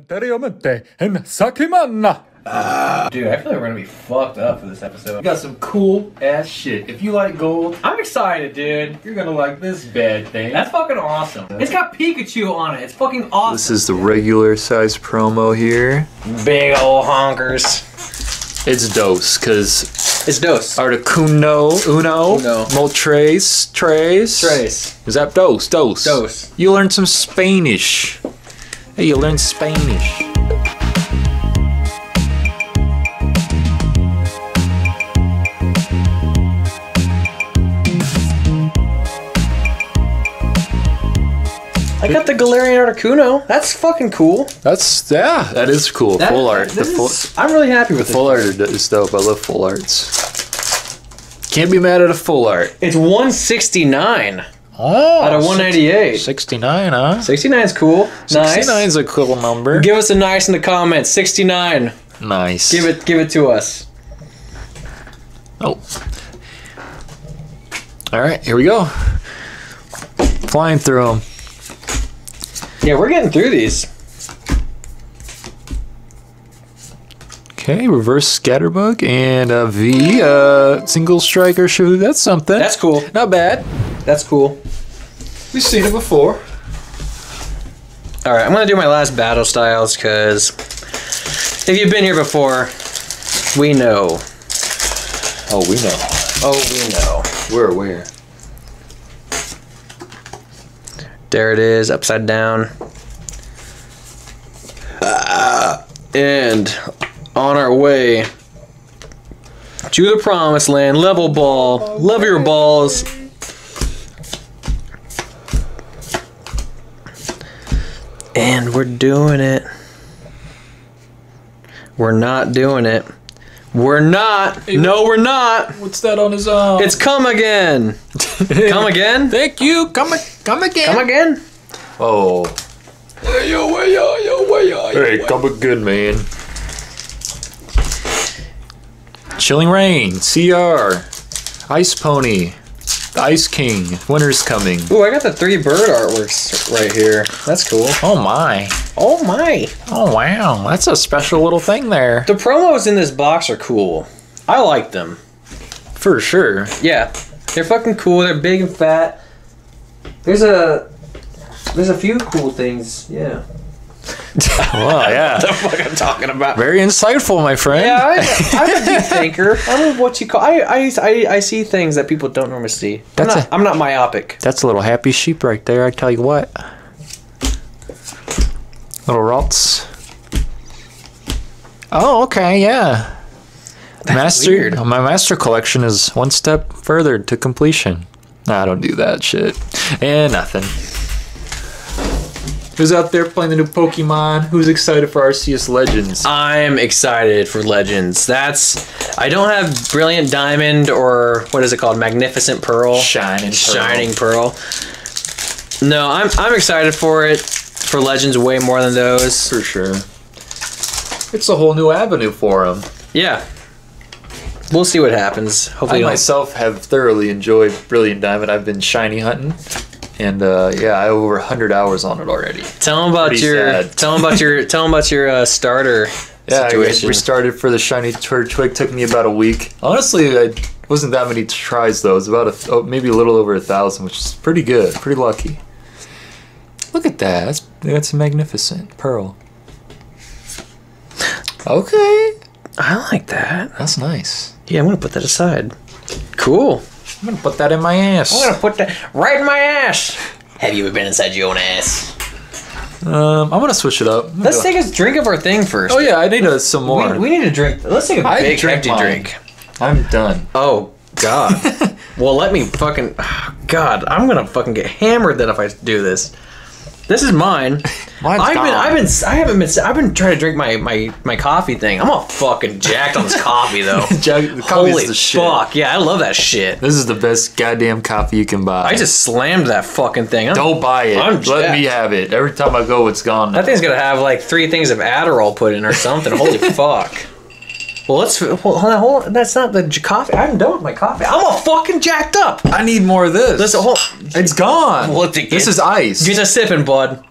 Anteriormente en Sakimana. Dude, I feel like we're gonna be fucked up for this episode. We got some cool ass shit. If you like gold, I'm excited, dude. You're gonna like this bad thing. That's fucking awesome. It's got Pikachu on it. It's fucking awesome. This is the regular size promo here. big old honkers. It's Dose, because It's Dose. Articuno, Uno, Uno. Moltres, Tres. Trace. Is that Dose? Dose. Dose. You learned some Spanish. Hey, you learn Spanish. I got the Galarian Articuno. That's fucking cool. That's, yeah, that is cool. That- full art. The full, is- I'm really happy with the full art is dope. I love full arts. Can't be mad at a full art. It's 169 Oh, out of 198. 69, huh? 69 is cool. Nice. 69 is a cool number. Give us a nice in the comments. 69. nice. Give it give it to us. Oh. All right, here we go. Flying through them. Yeah, we're getting through these. Okay, reverse scatterbug and a V, uh, single striker shoe. That's something. That's cool. not bad. That's cool. We've seen it before. All right, I'm gonna do my last battle styles because if you've been here before, we know. Oh, we know. Oh, we know. We're aware. There it is, upside down. Ah, and on our way to the promised land. Level ball. Love your balls. And we're doing it. We're not doing it. We're not. No, we're not. What's that on his arm? It's come again. Come again? Thank you. Come, come again. Come again? Oh. Hey, yo, hey, yo, yo, hey, yo, hey, come again, man. Chilling Reign, CR, Ice Pony, the Ice King, Winter's Coming. Ooh, I got the three bird artworks right here. That's cool. Oh my. Oh my. Oh wow. That's a special little thing there. The promos in this box are cool. I like them. For sure. Yeah. They're fucking cool. They're big and fat. There's a there's a few cool things. Yeah. Wow, yeah. The fuck I'm talking about. Very insightful, my friend. Yeah, I, I'm a deep thinker. I'm what you call. I, I, I, I see things that people don't normally see. I'm not, a- I'm not myopic. That's a little happy sheep right there, I tell you what. Little Ralts. Oh, okay, yeah. master weird. my master collection is one step further to completion. Nah, I don't do that shit. And nothing. Who's out there playing the new Pokemon? Who's excited for Arceus Legends? I'm excited for Legends. That's I don't have Brilliant Diamond or what is it called? Magnificent Pearl. Shining Pearl. Shining Pearl. No, I'm I'm excited for it. For Legends way more than those. For sure. It's a whole new avenue for him. Yeah. We'll see what happens. Hopefully don't- myself have thoroughly enjoyed Brilliant Diamond. I've been shiny hunting, and uh, yeah, I have over hundred hours on it already. tell them about pretty your sad. tell them about your tell them about your uh, starter Yeah, I situation. restarted for the shiny twig. Twig took me about a week. Honestly, I wasn't that many tries though. It was about a, oh, maybe a little over a thousand, which is pretty good. Pretty lucky. Look at that. That's that's magnificent pearl. Okay, I like that. that's nice. Yeah, I'm gonna put that aside. Cool. I'm gonna put that in my ass. I'm gonna put that right in my ass. Have you ever been inside your own ass? Um, I'm gonna switch it up. Let's take a drink of our thing first. Oh yeah, I need uh, some more. We, we need to drink. Let's take a I big drink hefty mine. drink. I'm done. Oh God. well, let me fucking. God, I'm gonna fucking get hammered then if I do this. This is mine. Mine's I've been. I've been, I haven't been, I've been trying to drink my my my coffee thing. I'm all fucking jacked on this coffee though. Jack, the coffee Holy the shit. fuck! Yeah, I love that shit. This is the best goddamn coffee you can buy. I just slammed that fucking thing. I'm- don't buy it. I'm Let jacked. me have it. Every time I go, it's gone. now. That thing's gonna have like three things of Adderall put in or something. Holy fuck! Well, let's hold on. Hold on. That's not the coffee. I haven't done with my coffee. I'm all fucking jacked up. I need more of this. Listen, hold. It's gone. Well, this is ice. Get a sipping, bud.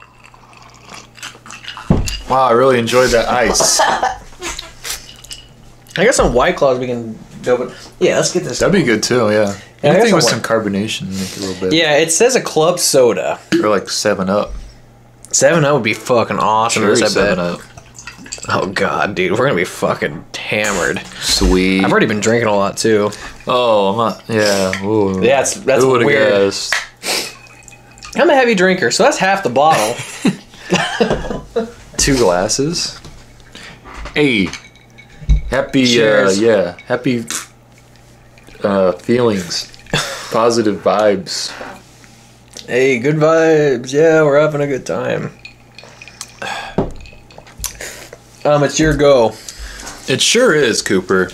Wow, I really enjoyed that ice. I got some white claws we can do, but yeah, let's get this. That'd be good too, yeah. Yeah, I Anything guess with some carbonation, make it a little bit. Yeah, it says a club soda. Or like Seven Up. Seven Up would be fucking awesome. in Cherry I bet. Seven Up. Oh god, dude, we're gonna be fucking hammered. Sweet. I've already been drinking a lot too. Oh, I'm not. Yeah. Ooh. Yeah, that's that's Who would've weird. guessed? I'm a heavy drinker, so that's half the bottle. Two glasses. Hey. Happy. Uh, Cheers. yeah. Happy. Uh, feelings. Positive vibes. hey, good vibes. Yeah, we're having a good time. Um, it's your go. It sure is, Cooper.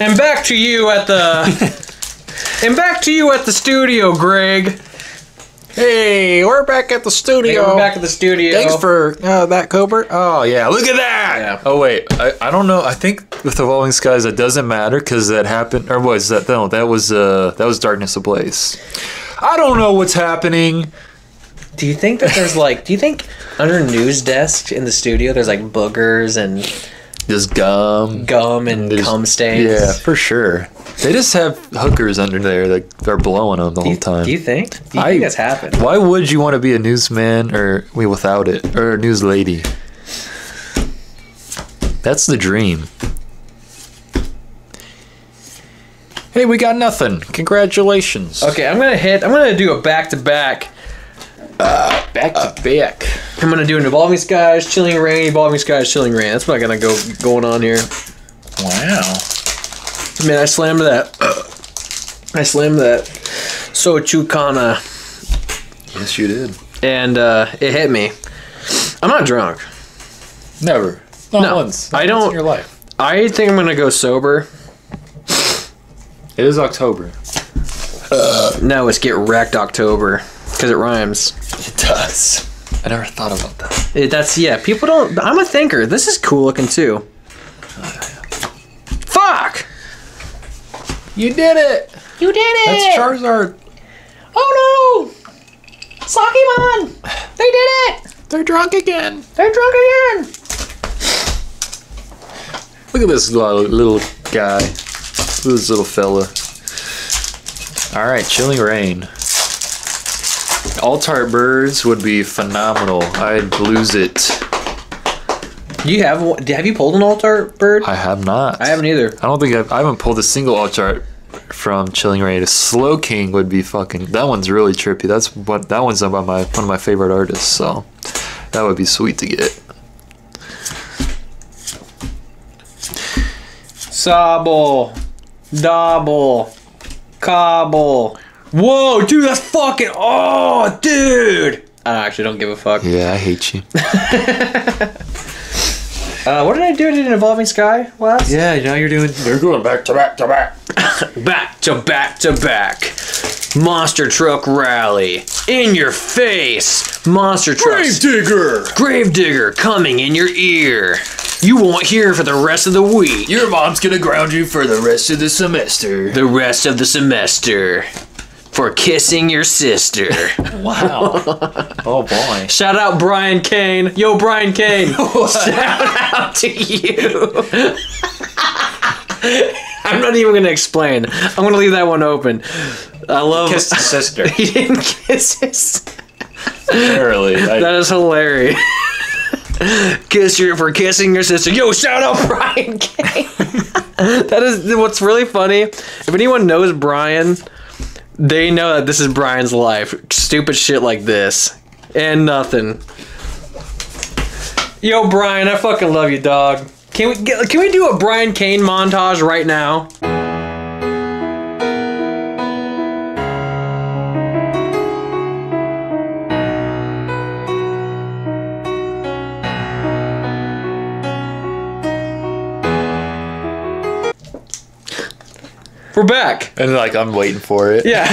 And back to you at the. and back to you at the studio, Greg. Hey, we're back at the studio. Hey, we're back at the studio. Thanks for uh, that, Cooper. Oh yeah, look at that. Yeah. Oh wait, I, I don't know. I think with the Evolving Skies, it doesn't matter because that happened. Or was that no? That was uh that was Darkness Ablaze. I don't know what's happening. Do you think that there's like? Do you think under news desk in the studio there's like boogers and Just gum. gum and There's- cum stains? Yeah, for sure. They just have hookers under there that they're blowing them the Do you, whole time. do you think? Do you I- think that's happened? Why would you want to be a newsman or wait, without it or a news lady? That's the dream. Hey, we got nothing. Congratulations. Okay, I'm gonna hit. I'm gonna do a back to back. Back to back. I'm gonna do an evolving skies, chilling reign, evolving skies, chilling reign. That's what I gotta go going on here. Wow. Man, I slammed that. I slammed that. So Chukana, Yes, you did. and uh, it hit me. I'm not drunk. Never. Not No, once. I Not once don't- In your life. I think I'm gonna go sober. It is October. Uh, No, it's get wrecked October because it rhymes. It does. I never thought about that. It, that's yeah. People don't. I'm a thinker. This is cool looking too. Fuck! You did it. You did it! That's Charizard. Oh no! Sakimon! They did it! They're drunk again. They're drunk again! Look at this little, little guy. Look at this little fella. All right, chilling reign. Alt art birds would be phenomenal. I'd lose it. Do you have one- have you pulled an alt art bird? I have not. I haven't either. I don't think I've, I haven't pulled a single alt art from Chilling Reign. A Slowking would be fucking. That one's really trippy. That's what that one's about my one of my favorite artists. So that would be sweet to get. Sobble, double, cobble. Whoa, dude, that's fucking. Oh, dude. I actually don't give a fuck. Yeah, I hate you. Uh, what did I do? I did an evolving sky last. yeah, now you're doing. You're going back to back to back. Back to back to back. Monster truck rally in your face. Monster trucks. digger. Gravedigger coming in your ear. You won't hear for the rest of the week. Your mom's gonna ground you for the rest of the semester. The rest of the semester. For kissing your sister. Wow. oh boy. Shout out Brian Kane. Yo, Brian Kane. Shout out to you. I'm not even gonna explain. I'm gonna leave that one open. I love. Kissed his sister. he didn't kiss his. Apparently. I- That is hilarious. Kiss your for kissing your sister. Yo, shout out Brian Kane. that is what's really funny. If anyone knows Brian, they know that this is Brian's life. Stupid shit like this. And nothing. Yo, Brian, I fucking love you, dog. Can we get, can we do a Brian Kane montage right now? We're back. and like I'm waiting for it. Yeah,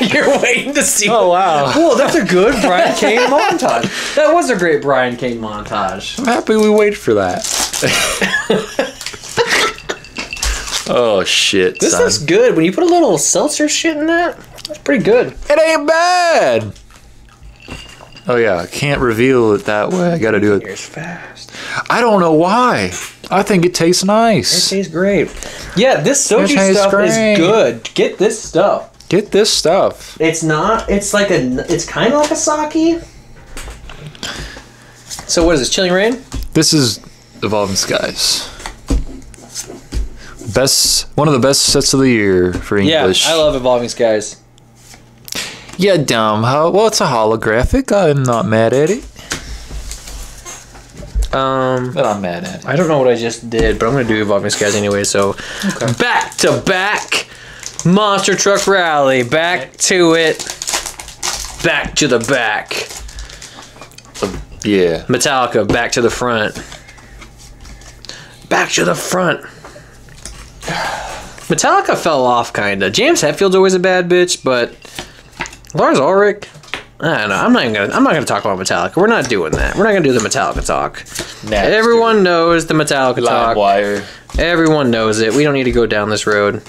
you're waiting to see. Oh wow. Whoa, that's a good Brian Kane montage. That was a great Brian Kane montage. I'm happy we waited for that. oh shit, This son. looks good. When you put a little seltzer shit in that, that's pretty good. It ain't bad. Oh yeah, I can't reveal it that way. I gotta do it. Here's fast. I don't know why. I think it tastes nice. It tastes great. Yeah, this soju stuff great. is good. Get this stuff. Get this stuff. It's not. It's like a. It's kind of like a sake. So what is this? Chilling reign? This is Evolving Skies. Best, one of the best sets of the year for English. Yeah, I love evolving skies. Yeah, dumb. How? Well, it's a holographic. I'm not mad at it. Um, But I'm mad at it. I don't know what I just did, but I'm gonna do evolving skies anyway. So back to back, monster truck rally. Back to it. Back to the back. Yeah. Metallica, back to the front. Back to the front. Metallica fell off, kinda. James Hetfield's always a bad bitch, but Lars Ulrich, I don't know. I'm not even gonna. I'm not gonna talk about Metallica. We're not doing that. We're not gonna do the Metallica talk. Everyone knows the Metallica talk. wire. Everyone knows it. We don't need to go down this road.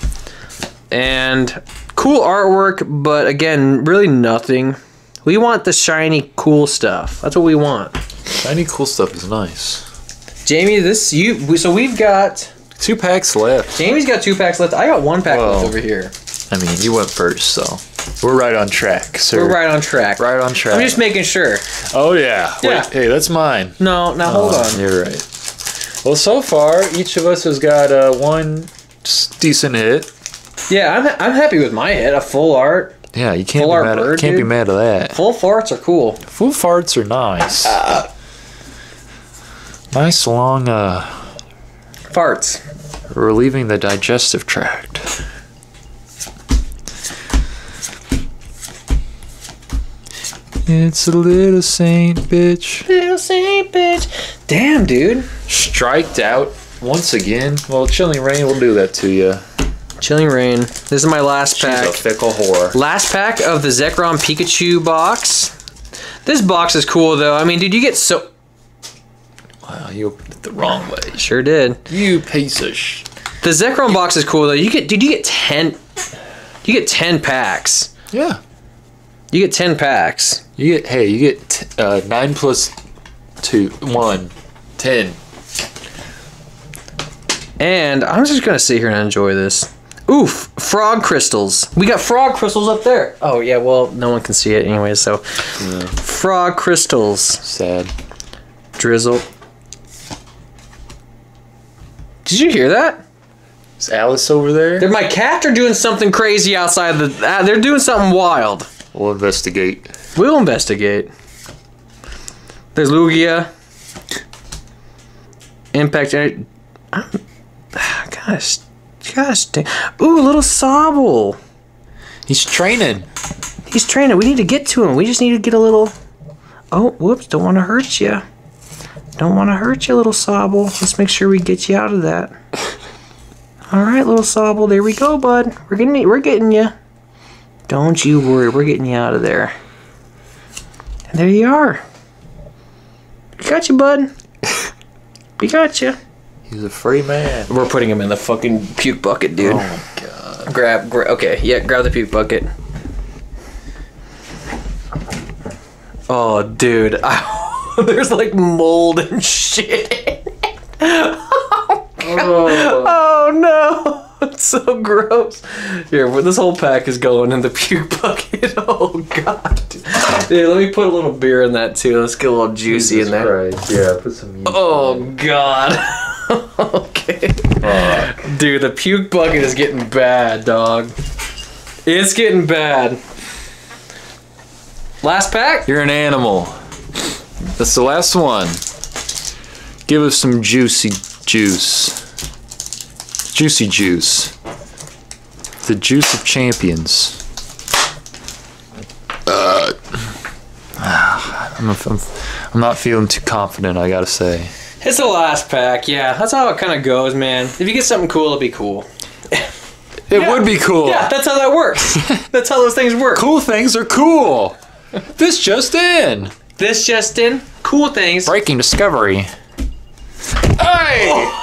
And cool artwork, but again, really nothing. We want the shiny, cool stuff. That's what we want. Shiny cool stuff is nice. Jamie, this you. So we've got. Two packs left. Jamie's got two packs left. I got one pack Whoa. left over here. I mean, you went first, so we're right on track, sir. We're right on track. Right on track. I'm just making sure. oh yeah. Yeah. Wait, hey, that's mine. No, now hold Oh, on. You're right. Well, so far, each of us has got uh, one decent hit. Yeah, I'm, I'm happy with my hit. A full art. Yeah, you can't Full be art mad. bird, At, can't be mad at that. Full farts are cool. Full farts are nice. nice long, uh, Farts. relieving the digestive tract. It's a little saint bitch. Little Saint bitch. Damn, dude. Striked out once again. Well, chilling reign will do that to you. Chilling Reign. This is my last She's pack. a fickle whore. Last pack of the Zekrom Pikachu box. This box is cool though. I mean, dude, you get so Wow, you opened it the wrong way. sure did. You piece of sh. The Zekrom box is cool though. You get, dude, you get ten. You get ten packs. Yeah. You get ten packs. You get hey, you get t- uh, nine plus two, one, ten. And I'm just gonna sit here and enjoy this. Oof, frog crystals. We got frog crystals up there. Oh yeah, well no one can see it anyway. So, frog crystals. Sad. Drizzle. Did you hear that? Is Alice over there? They're, my cats are doing something crazy outside the. Uh, they're doing something wild. We'll investigate. We'll investigate. There's Lugia. Impact. Ener- I'm- ah, Gosh. Gosh. dang- Ooh, little Sobble. He's training. He's training. We need to get to him. We just need to get a little. Oh, whoops! Don't want to hurt you. Don't want to hurt you, little Sobble. Let's make sure we get you out of that. All right, little Sobble. There we go, bud. We're getting we're getting you. Don't you worry. We're getting you out of there. And there you are. We got you, bud. We got you. He's a free man. We're putting him in the fucking puke bucket, dude. Oh my god. Grab, gra- okay, yeah, grab the puke bucket. Oh, dude, there's like mold and shit. oh, oh. No, it's so gross. Here, well, this whole pack is going in the puke bucket. Oh god, dude, let me put a little beer in that too. Let's get a little juicy in there. Yeah, put some meat. Oh god. okay. Dude, the puke bucket is getting bad, dog. It's getting bad. Last pack? You're an animal. That's the last one. Give us some juicy juice. Juicy juice. The juice of champions. Uh, I'm, I'm, I'm not feeling too confident, I gotta say. It's the last pack, yeah. That's how it kind of goes, man. If you get something cool, it'll be cool. It would be cool. Yeah, that's how that works. that's how those things work. Cool things are cool. This just in. This just in. Cool things. Breaking discovery. Hey!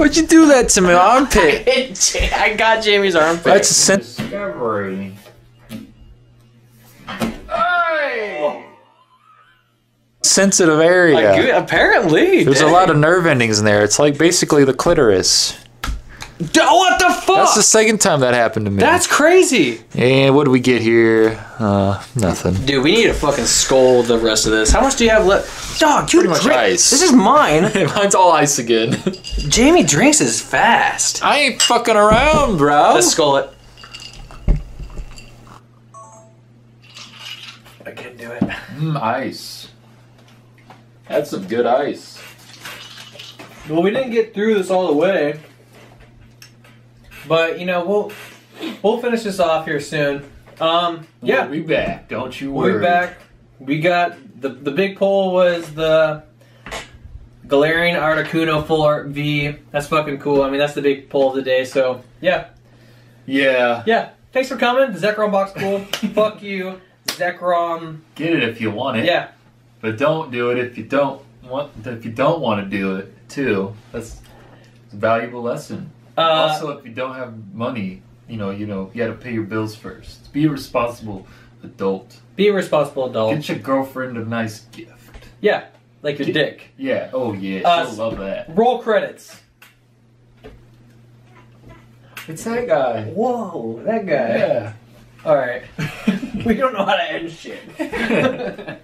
Why'd you do that to my armpit? I got Jamie's armpit. That's a sen- Discovery. sensitive area. Like, apparently. There's a lot of nerve endings in there. It's like basically the clitoris. D- What the fuck? That's the second time that happened to me. That's crazy. And what do we get here? Uh, nothing. Dude, we need to fucking scold the rest of this. How much do you have left? Dog, you Pretty much drink. ice. This is mine. Mine's all ice again. Jamie drinks is fast. I ain't fucking around, bro. Let's skull it. I can't do it. Mm, ice. That's some good ice. Well, we didn't get through this all the way, but you know we'll we'll finish this off here soon. Um, yeah, We'll be back. Don't you worry. we'll be back. We got the the big poll was the Galarian Articuno Full Art V. That's fucking cool. I mean, that's the big poll of the day. So yeah, Yeah. yeah. Thanks for coming. The Zekrom box cool. Fuck you, Zekrom. Get it if you want it. Yeah, But don't do it if you don't want. If you don't want to do it too. That's a valuable lesson. Uh, also, if you don't have money, you know, you know, you got to pay your bills first. Be a responsible adult. be a responsible adult. Get your girlfriend a nice gift. Yeah, like your Get- dick. Yeah. Oh yeah. Uh, She'll love that. Roll credits. It's that guy. Whoa, that guy. Yeah. All right. we don't know how to end shit.